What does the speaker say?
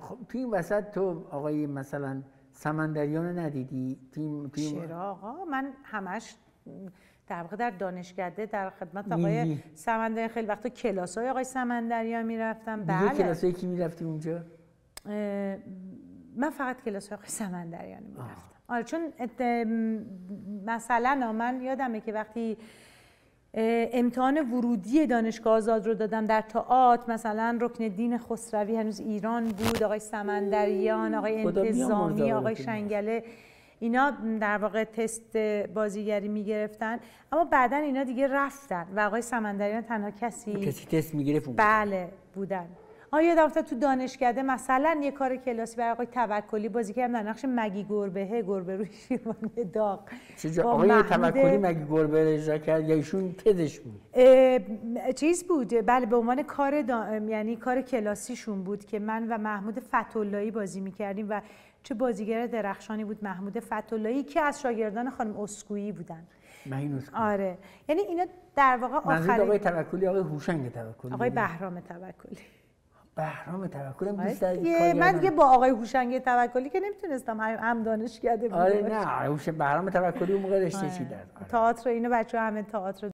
خب توی این وسط تو آقای مثلا سمندریان ندیدی؟ توی توی چرا آقا؟ من همش در واقع در دانشکده در خدمت آقای سمندریان خیلی وقتا کلاس های آقای سمندریان می‌رفتم. بله. کلاس کی می‌رفتی اونجا؟ من فقط کلاس های آقای سمندریان می‌رفتم. آره چون مثلا من یادمه که وقتی امتحان ورودی دانشگاه آزاد رو دادم در تئاتر. مثلا رکن دین خسروی هنوز ایران بود آقای سمندریان آقای انتظامی آقای شنگله. اینا در واقع تست بازیگری می‌گرفتن. اما بعدا اینا دیگه رفتن و آقای سمندریان تنها کسی کسی تست می‌گرفت بله بودن. آیا یادم تو دانشکده مثلا یه کار کلاسی برای آقای توکلی بازی کردم در نقش مگی گربه گربه روی شیروان داغ. آقای توکلی مگی گربه اجرا کرد؟ یا ایشون تزش بود؟ چیز بود بله به عنوان کار یعنی کار کلاسیشون بود که من و محمود فتولایی بازی می‌کردیم و چه بازیگر درخشانی بود محمود فتولایی که از شاگردان خانم اسکویی بودن. آره. یعنی اینا در واقع آخر آقای توکلی آقای هوشنگ توکلی آقای بهرام توکلی. بهرام توکلی هم دوست من دیگه با آقای هوشنگ توکلی که نمی‌تونستم هم دانشکده بودم آره نه بهرام توکلی اون موقع رشته چی در تئاتر اینو بچه‌ها همه تئاتر